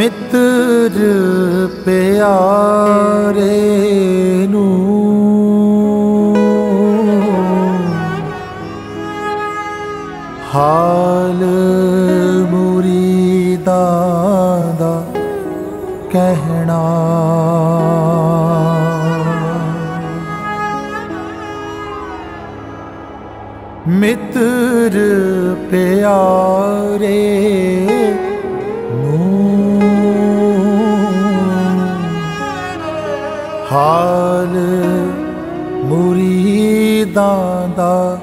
ਮਿੱਤਰ ਪਿਆਰੇ ਨੂੰ। ਹਾਲ ਮੁਰੀਦਾਂ ਦਾ ਕਹਿਣਾ। ਮਿੱਤਰ ਪਿਆਰੇ ਹਾਲ ਮੁਰੀਦਾਂ ਦਾ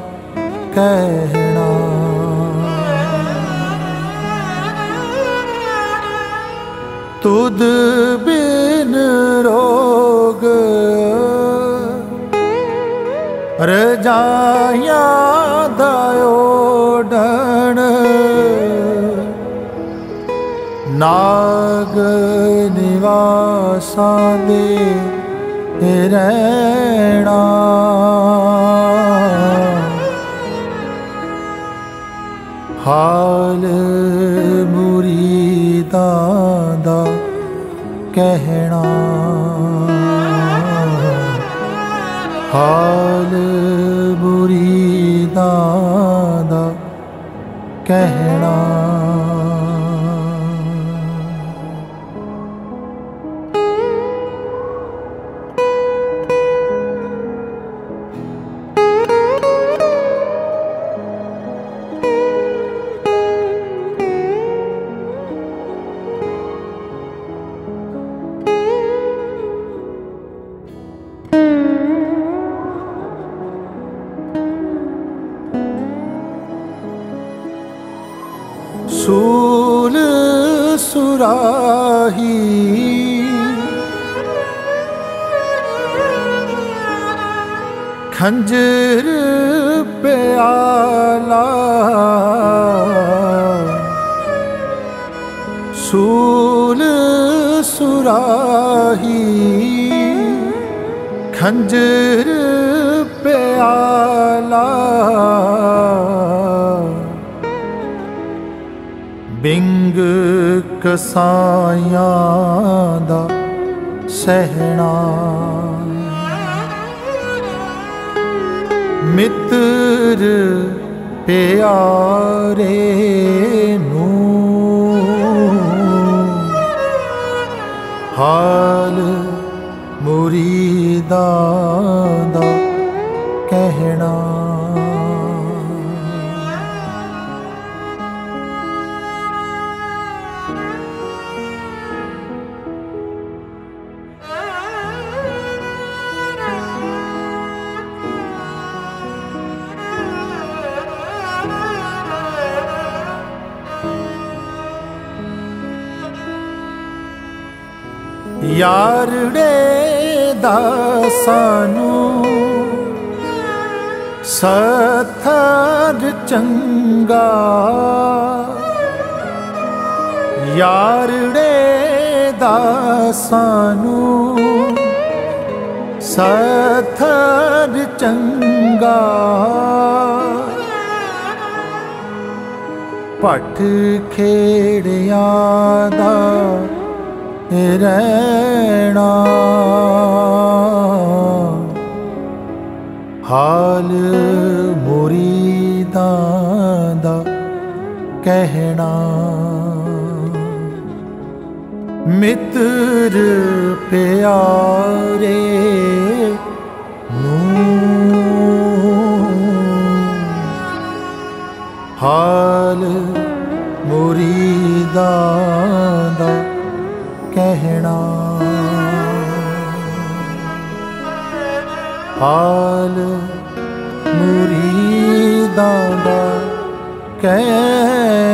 ਕਹਿਣਾ। ਤੁਧ ਬਿਨ ਰੋਗ ਰਜਾਈਆਂ ਦਾ ਡਣ ਨਾਗ ਨਿਵਾਸਾਂ ਦੇ ਰਹਿਣਾ। ਹਾਲ ਮੁਰੀਦਾਂ ਦਾ ਕਹਿਣਾ। ਹਾਲ ਮੁਰੀਦਾਂ ਦਾ ਕਹਿਣਾ। ਸੂਲ ਸੁਰਾਹੀ। ਖੰਜਰ ਪਿਆਲਾ। ਸੂਲ ਸੁਰਾਹੀ। ਖੰਜਰ ਪਿਆਲਾ। ਬਿੰਗ ਕਸਾਈਆਂ ਦਾ ਸਹਿਣਾ। ਮਿੱਤਰ ਪਿਆਰੇ ਨੂੰ ਹਾਲ ਮੁਰੀਦਾਂ ਦਾ ਕਹਿਣਾ। ਯਾਰੜੇ ਦਾ ਸਾਨੂੰ ਸਥਰ ਚੰਗਾ ਯਾਰੜੇ ਦਾ ਸਾਨੂੰ ਸਥਰ ਚੰਗਾ ਪਟ ਖੇੜਿਆਂ ਦਾ ਰਹਿਣਾ। ਹਾਲ ਮੁਰੀਦਾਂ ਦਾ ਕਹਿਣਾ। ਮਿੱਤਰ ਪਿਆਰੇ ਨੂੰ ਹਾਲ ਹਾਲ ਮੁਰੀਦਾਂ ਦਾ ਕਹਿਣਾ